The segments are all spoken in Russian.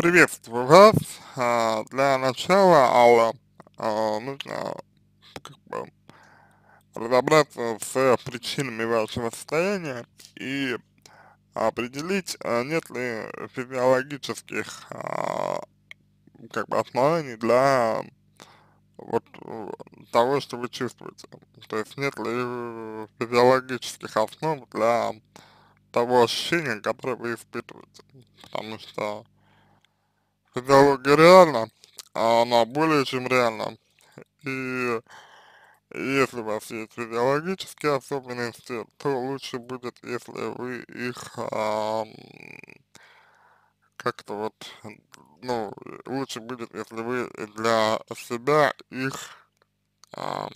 Приветствую вас. А, для начала, Алла, а, нужно как бы разобраться с причинами вашего состояния и определить, а, нет ли физиологических а, как бы оснований для вот того, что вы чувствуете. То есть нет ли физиологических основ для того ощущения, которое вы испытываете. Потому что физиология реальна, а она более чем реальна. И если у вас есть физиологические особенности, то лучше будет, если вы их а, как-то вот, ну, лучше будет, если вы для себя их а,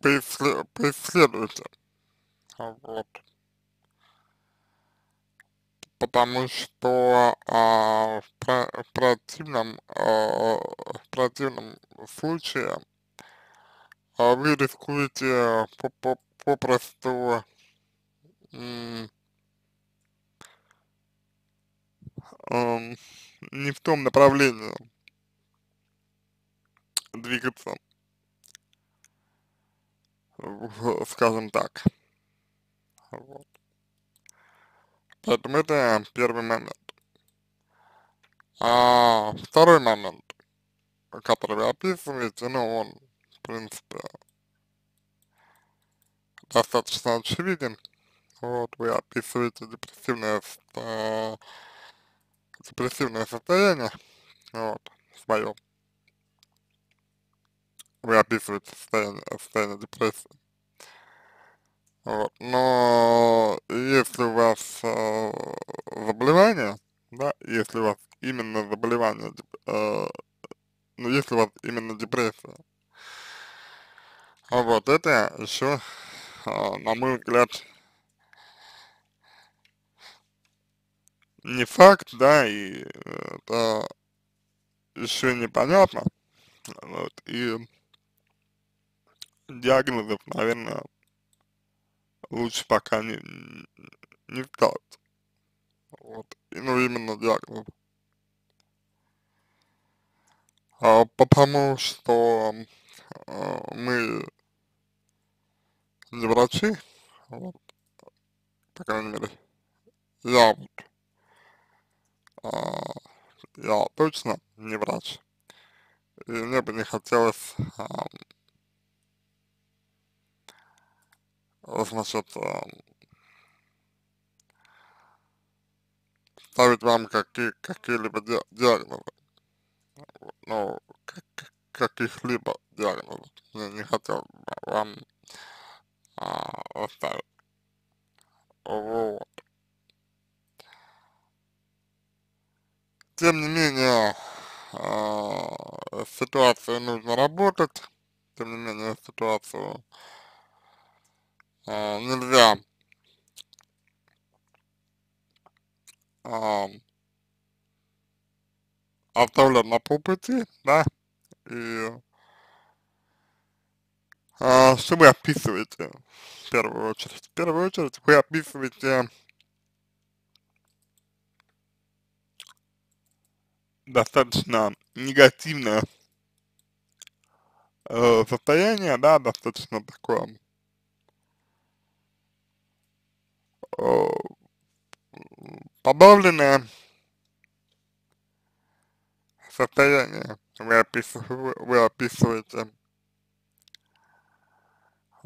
поисследуйте. Вот потому что а, в, в противном а, в противном случае а, вы рискуете по -по попросту не в том направлении двигаться, скажем так. Вот. Поэтому это первый момент. А второй момент, который вы описываете, ну, он, в принципе, достаточно очевиден. Вот, вы описываете депрессивное, э, депрессивное состояние, вот, свое. Вы описываете состояние, состояние депрессии. Вот. Но если у вас э, заболевание, да, если у вас именно заболевание, э, ну, если у вас именно депрессия, вот это еще, э, на мой взгляд, не факт, да, и это еще непонятно, вот, и диагнозов, наверное, лучше пока не, не ставить. Вот. И, ну, именно диагноз. А, потому что а, мы не врачи, вот, по крайней мере, я вот, а, я точно не врач, и мне бы не хотелось а, значит, ставить вам какие, какие-либо диагнозы. Ну, как, каких-либо диагнозов. Я не хотел вам а, оставить. Вот. Тем не менее, а, ситуацию нужно работать, тем не менее, ситуацию а, нельзя а, оставлять на полпути, да, и а, что вы описываете в первую очередь? В первую очередь вы описываете достаточно негативное э, состояние, да, достаточно такое Э, подавленное состояние. Вы, опис, вы описываете,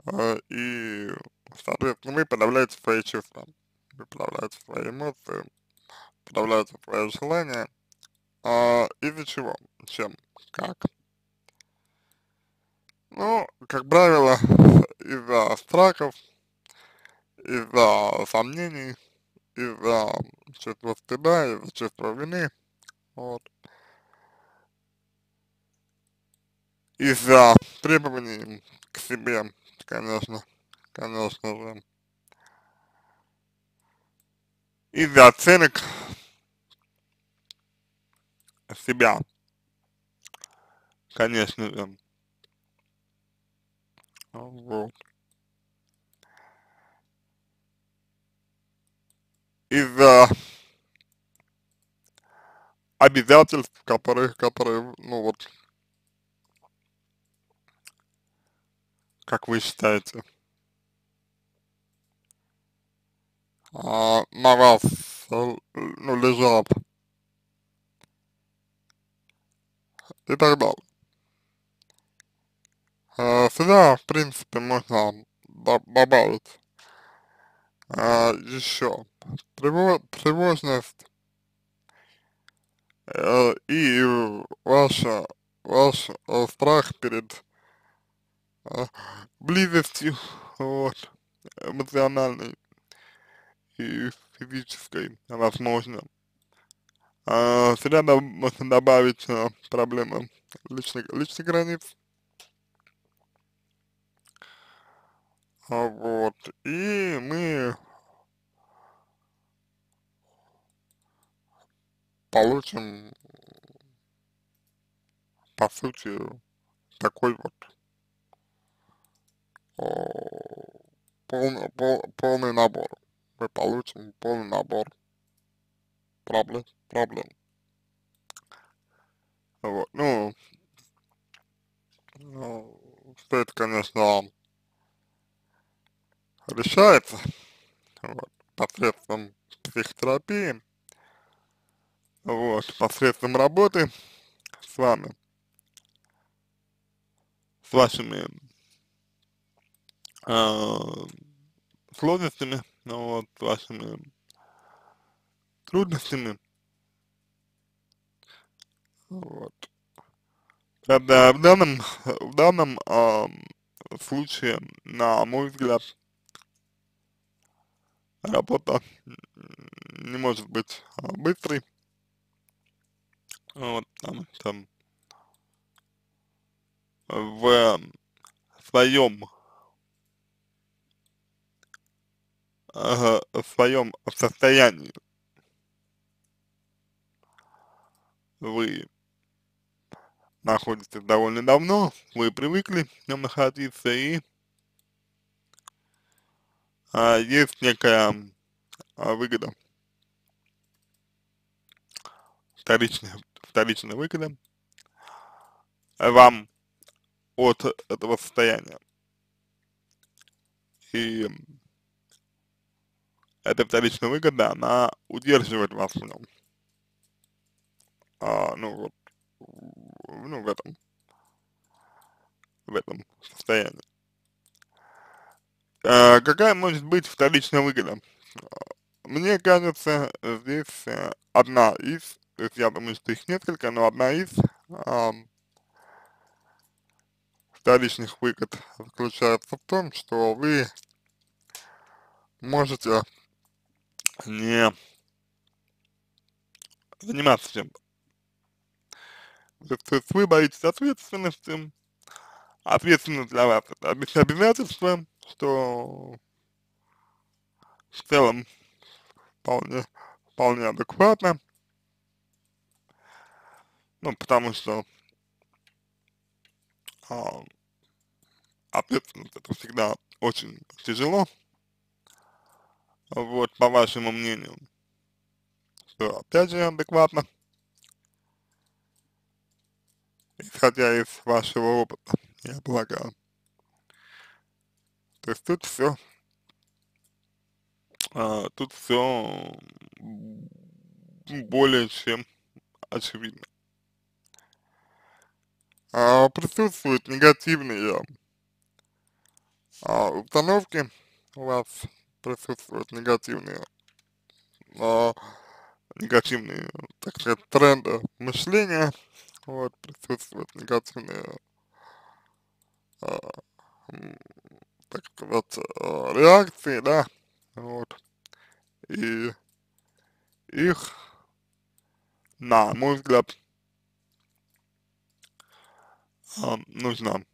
э, и, соответственно, вы подавляете свои чувства, вы подавляете свои эмоции, подавляете свои желания, а, из-за чего, чем, как. Ну, как правило, из-за страхов, из-за сомнений, из-за чувства стыда, из-за чувства вины, вот. Из-за требований к себе, конечно, конечно же. Из-за оценок себя, конечно же. Вот. Из-за обязательств, которые, которые, ну вот, как вы считаете, а, на вас, ну, лежат. И так далее. А, сюда, в принципе, можно добавить а, еще тревожность э, и ваша, ваш э, страх перед э, близостью, вот, эмоциональной и физической, возможно. А, сюда можно добавить а, проблемы личных, личных границ. А, вот, и мы получим, по сути, такой вот полный, пол, полный набор. Мы получим полный набор проблем. проблем. Вот, ну, ну, что это, конечно, решается вот, посредством психотерапии, вот, посредством работы с вами, с вашими э, сложностями, вот, с вашими трудностями, вот. Правда, в данном, в данном э, случае, на мой взгляд, работа не может быть а, быстрой, вот, там, там, в своем, в своем состоянии. Вы находитесь довольно давно, вы привыкли в нем находиться и а, есть некая а, выгода, вторичная, вторичная выгода вам от этого состояния. И эта вторичная выгода, она удерживает вас в нем. А, ну вот, ну в этом, в этом состоянии. А, какая может быть вторичная выгода? Мне кажется, здесь э, одна из, то есть я думаю, что их несколько, но одна из а, вторичных выгод заключается в том, что вы можете не заниматься чем-то. То есть вы боитесь ответственности, ответственность для вас это обязательство, что в целом вполне, вполне адекватно. Ну, потому что а, ответственность это всегда очень тяжело. Вот, по вашему мнению, что опять же адекватно, исходя из вашего опыта, я полагаю. То есть тут все, а, тут все более чем очевидно. А, присутствуют негативные а, установки, у вас присутствуют негативные, а, негативные, так сказать, тренды мышления, вот, присутствуют негативные а, так сказать, э, реакции, да, вот, и их, на мой взгляд, э, нужно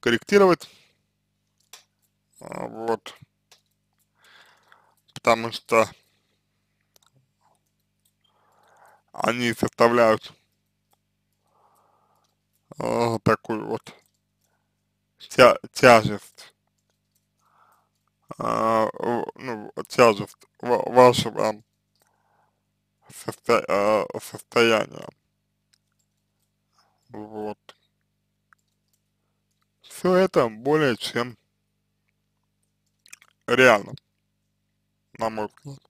корректировать, вот, потому что они составляют э, такую вот тя тяжесть э, ну, тяжесть ва вашего состо э, состояния. Вот. Все это более чем реально, на мой взгляд.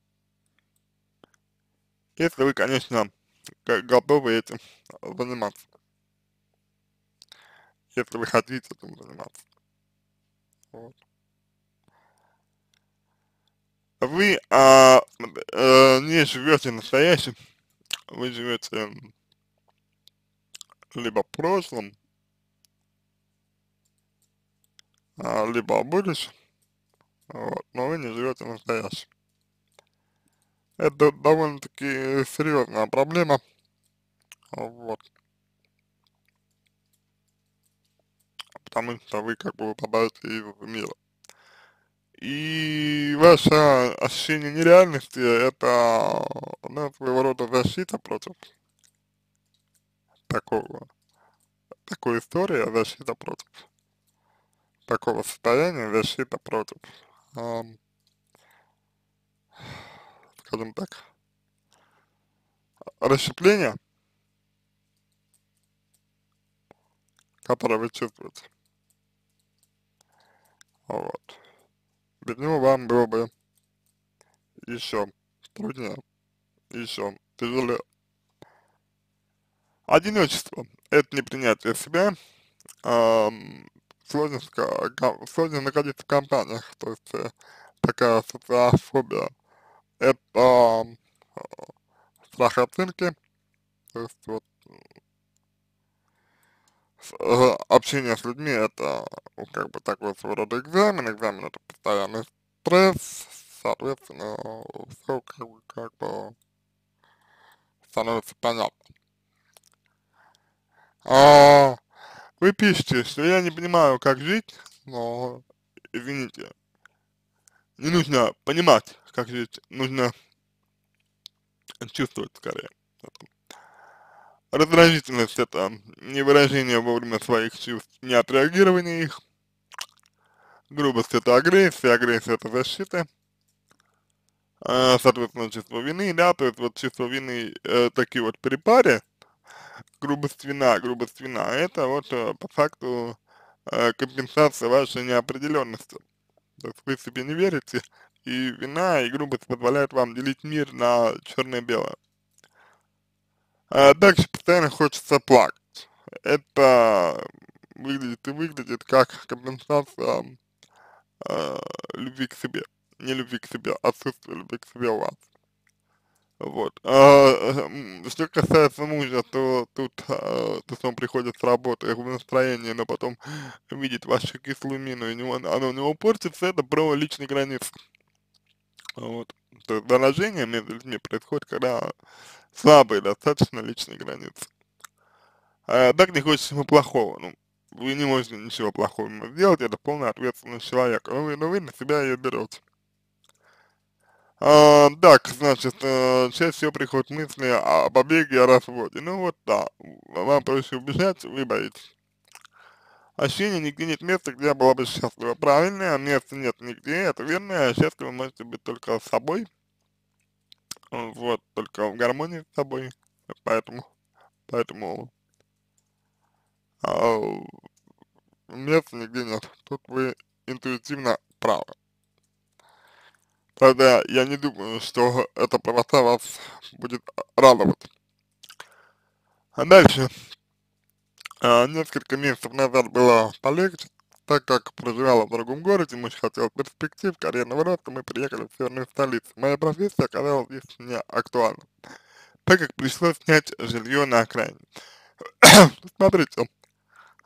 Если вы, конечно, готовы этим заниматься. Если вы хотите этим заниматься. Вот. Вы а, э, не живете настоящим, вы живете либо в прошлом, а, либо в будущем, вот, но вы не живете настоящим. Это довольно-таки серьезная проблема, вот. Потому что вы как бы выпадаете из мира. И ваше ощущение нереальности это ну, своего рода защита против такого, такой истории, защита против такого состояния, защита против, эм, скажем так, расщепления, которое вы чувствуете. Вот без него вам было бы еще труднее, еще тяжелее. Одиночество – это непринятие себя, эм, сложность, сложно находиться в компаниях, то есть э, такая социофобия, это э, страх оценки, то есть вот Э, общение с людьми это ну, как бы такой своего рода экзамен, экзамен это постоянный стресс, соответственно, все как бы, как бы становится понятно. А, вы пишете, что я не понимаю, как жить, но, извините, не нужно понимать, как жить, нужно чувствовать скорее. Раздражительность это не выражение вовремя своих чувств, не отреагирование их. Грубость это агрессия, агрессия это защита. А, соответственно, чувство вины, да, то есть вот чувство вины, э, такие вот грубость вина, грубость вина, это вот э, по факту э, компенсация вашей неопределенности. То есть вы себе не верите, и вина, и грубость позволяют вам делить мир на черное-белое. А также постоянно хочется плакать. Это выглядит и выглядит как компенсация э, любви к себе. Не любви к себе, а отсутствие любви к себе у вас. Вот. А, что касается мужа, то тут, а, то, что он приходит с работы в настроении, но потом видит вашу кислую мину, и него, оно у него портится, это про личные границы. Вот. То есть заражение между людьми происходит, когда слабые достаточно личные границы. А так не хочется ему плохого, ну, вы не можете ничего плохого сделать, это полная ответственность человека, но вы, но вы на себя ее берете. А, так, значит, э, чаще всего приходят мысли о побеге, о разводе. Ну вот, да, вам проще убежать, вы боитесь. Ощущение нигде нет места, где я была бы счастлива. Правильно, а места нет нигде, это верно, а счастливы можете быть только с собой, вот, только в гармонии с собой, поэтому, поэтому а, места нигде нет, тут вы интуитивно правы. Правда, я не думаю, что эта правота вас будет радовать. А дальше, а, несколько месяцев назад было полегче, так как проживала в другом городе, муж хотел перспектив, карьерного роста, мы приехали в северную столицу. Моя профессия оказалась здесь не актуальна, так как пришлось снять жилье на окраине. Смотрите,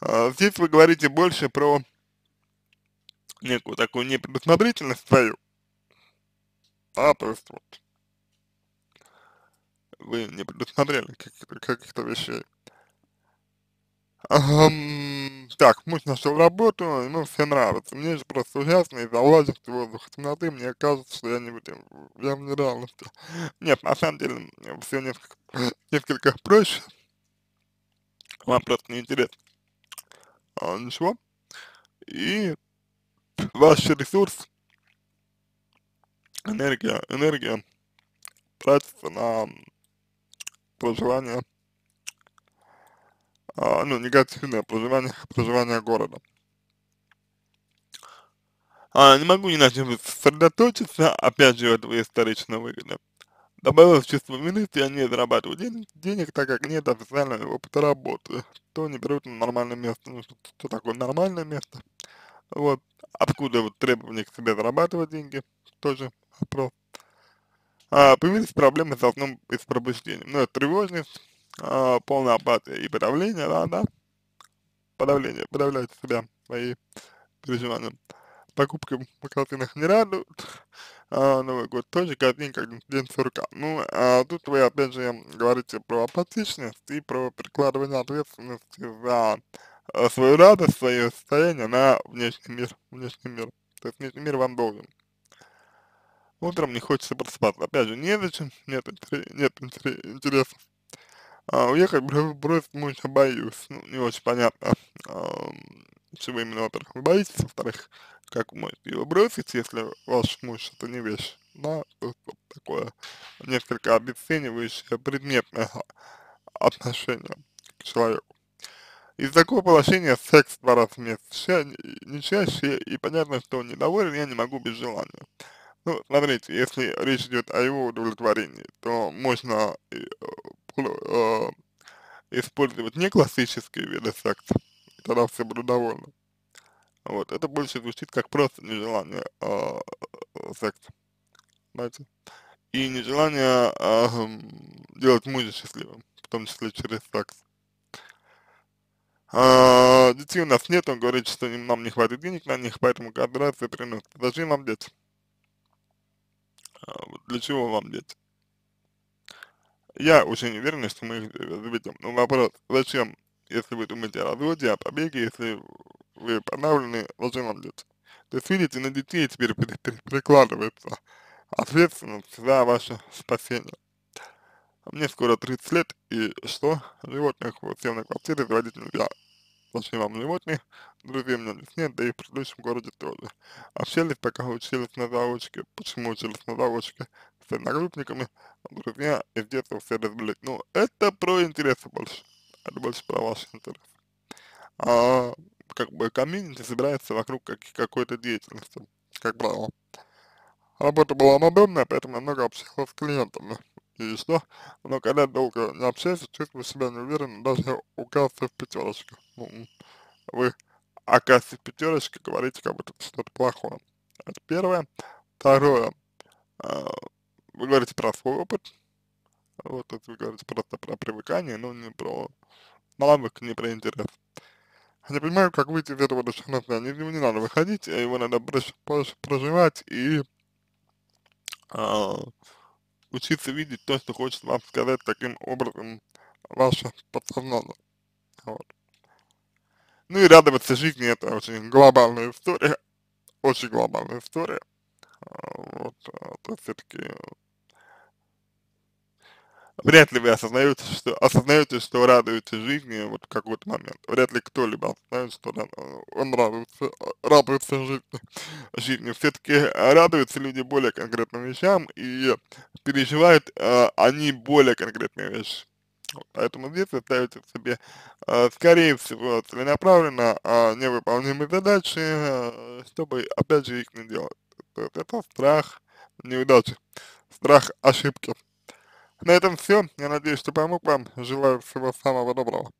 а, здесь вы говорите больше про некую такую непредусмотрительность свою, а, то есть вот, вы не предусмотрели каких-то каких вещей. Ам, так, муж нашел работу, ему все нравится. Мне же просто ужасно из-за влажности воздуха, темноты, мне кажется, что я не буду я в нереальности. Нет, на самом деле, все несколько, несколько проще. Вам просто неинтересно. А, ничего. И ваш ресурс энергия, энергия тратится на проживание, а, ну, негативное проживание, проживание города. А, не могу иначе сосредоточиться, опять же, этого исторично выгода. Добавилось чувство вины, я не зарабатываю денег, денег, так как нет официального опыта работы, то не берут на нормальное место. Ну, что, что такое нормальное место? Вот, откуда вот требование к себе зарабатывать деньги, тоже вопрос. А, появились проблемы со сном и с пробуждением. Ну, это тревожность, а, полная апатия и подавление, да, да, подавление, подавляйте себя, свои переживания покупки в магазинах не радуют, а, Новый год тоже каждый день как день сурка. Ну, а тут вы опять же говорите про апатичность и про перекладывание ответственности за а, свою радость, свое состояние на внешний мир, внешний мир. То есть внешний мир вам должен. Утром не хочется просыпаться. Опять же, незачем, нет, нет интересов. А, уехать, бросить мужа боюсь. Ну, не очень понятно, а, чего именно, во-первых, вы боитесь, во-вторых, как вы можете его бросить, если ваш муж это не вещь, да, вот такое несколько обесценивающее предметное отношение к человеку. Из такого положения секс два раза в месяц, не чаще, и понятно, что он недоволен, я не могу без желания. Ну, смотрите, если речь идет о его удовлетворении, то можно э, э, использовать не классические виды секса, тогда все будут довольны. Вот, это больше звучит как просто нежелание э, секса, знаете, и нежелание э, делать мужа счастливым, в том числе через секс. А, детей у нас нет, он говорит, что нам не хватит денег на них, поэтому каждый раз все приносит. Зачем вам дети? А, для чего вам дети? Я очень уверен, что мы их заведем. Но вопрос, зачем, если вы думаете о разводе, о побеге, если вы подавлены, зачем вам дети? То есть, видите, на детей теперь перекладывается ответственность за ваше спасение. Мне скоро 30 лет, и что? Животных в съемной квартире заводить нельзя. Зачем вам животные? Друзей у меня здесь нет, да и в предыдущем городе тоже. Общались, пока учились на заочке. Почему учились на заочке? С одногруппниками, друзья из детства все разбились. Ну, это про интересы больше. Это больше про ваши интересы. А, как бы комьюнити собирается вокруг как, какой-то деятельности, как правило. Работа была модерная, поэтому я много общался с клиентами. И что? Но когда долго не общаешься, чувствуешь себя неуверенно, даже указывая в пятерочку. Ну, вы оказываете в пятерочке, говорите как будто что-то плохое. Это первое. Второе. Э, вы говорите про свой опыт. Вот, это вы говорите просто про привыкание, но не про навык, не про интерес. Я не понимаю, как выйти из этого душевного него не надо выходить, а его надо проживать и а, учиться видеть то, что хочет вам сказать таким образом ваше подсознание. Вот. Ну и радоваться жизни, это очень глобальная история, очень глобальная история. А, вот, а, то все-таки вряд ли вы осознаете, что осознаете, что радуете жизни вот в какой-то момент. Вряд ли кто-либо осознает, что он радуется, радуется жизни. жизни. Все-таки радуются люди более конкретным вещам и переживают э, они более конкретные вещи. Поэтому здесь вы ставите себе, э, скорее всего, целенаправленно э, невыполнимые задачи, э, чтобы, опять же, их не делать. Это страх неудачи, страх ошибки. На этом все. Я надеюсь, что помог вам. Желаю всего самого доброго.